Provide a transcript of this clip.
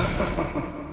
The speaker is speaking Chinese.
哈哈哈哈